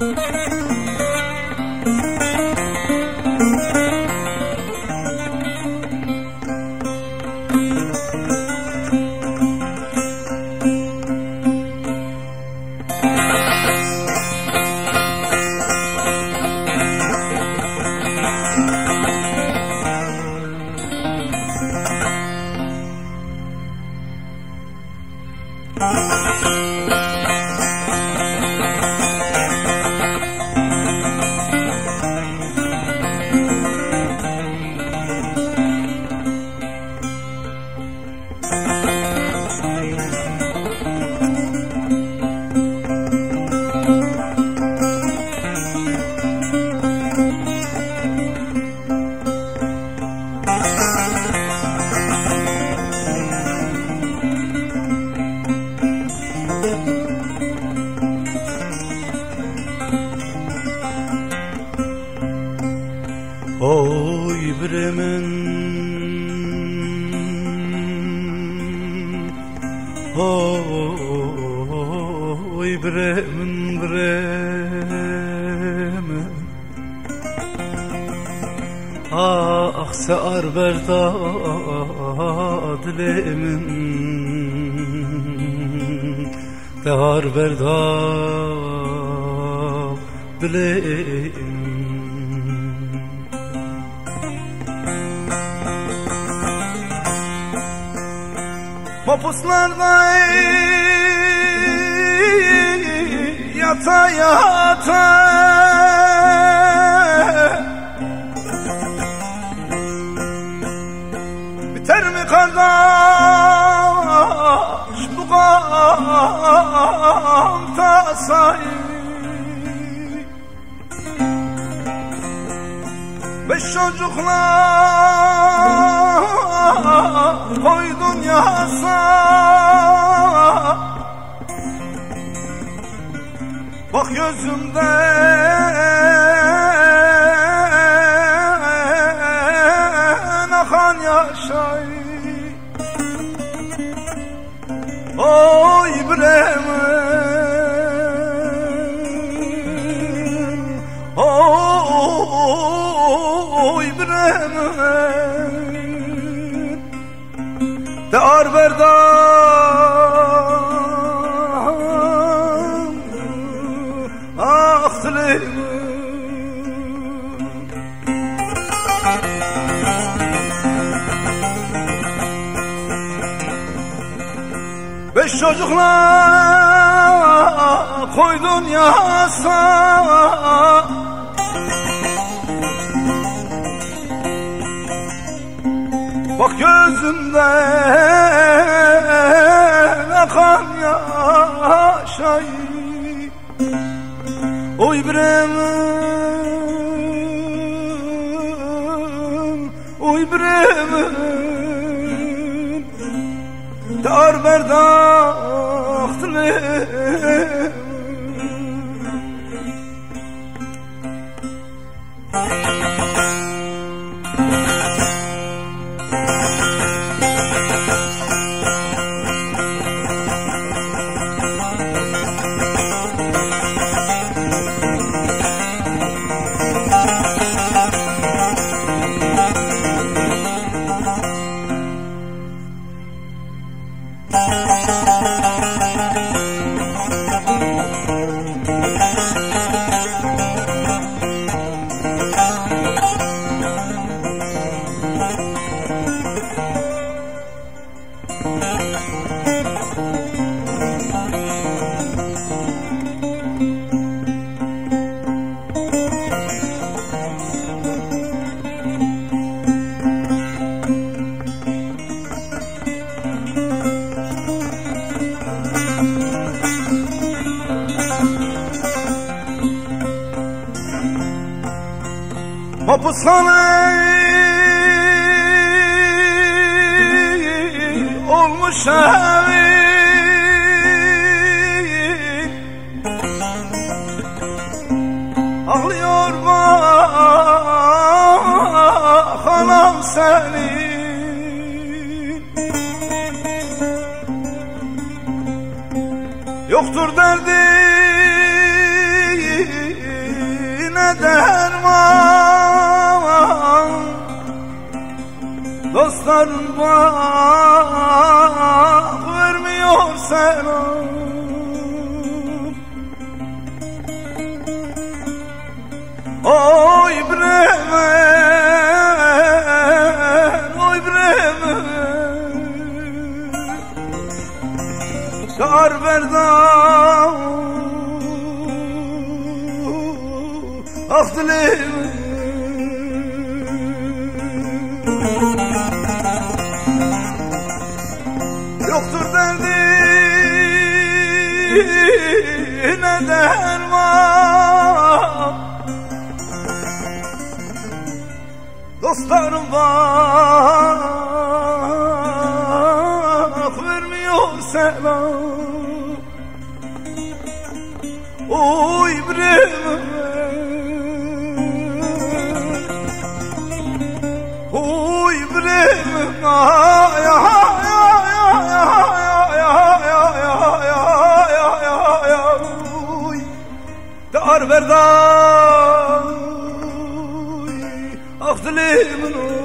Oy Bremen Oy Bremen Bremen Ah sear berda dilemin Dar berda dilemin Mapuslarda yata yata. Biter mi kardeş bu gam tasayı Beş çocuklar koydun yasa Bak gözümden akan yaşay Oy Bremen Oy Bremen Dar berdan Ah dilim Beş çocukla koydun yasa Bak gözümden akan yaşay Oy Bremen Oy Bremen Dar berdaht Mapushane olmuş evin Ağlıyor bak anam senin Yoktur derdi ne derman Dostların bak vermiyor selam Oy Bremen, oy Bremen Kar verdam Ah dilim Dostlarım bak vermiyor selam Oy Bremen Oy Bremen ay ay ay ay ay ay ay ay ay ay ay Oy Dar verdam Ah limno